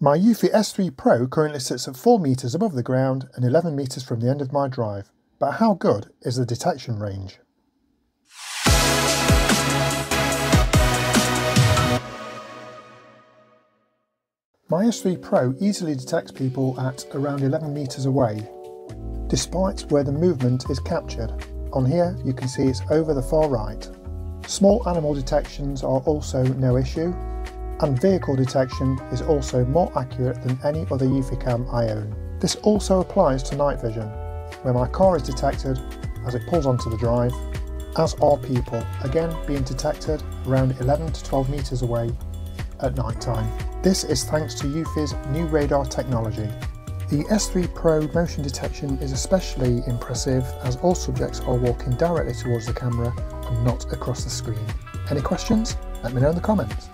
My Eufy S3 Pro currently sits at 4 metres above the ground and 11 metres from the end of my drive, but how good is the detection range? My S3 Pro easily detects people at around 11 metres away, despite where the movement is captured. On here you can see it's over the far right. Small animal detections are also no issue, and vehicle detection is also more accurate than any other Eufy cam I own. This also applies to night vision, where my car is detected as it pulls onto the drive, as are people, again being detected around 11 to 12 metres away at night time. This is thanks to Eufy's new radar technology. The S3 Pro motion detection is especially impressive as all subjects are walking directly towards the camera and not across the screen. Any questions? Let me know in the comments.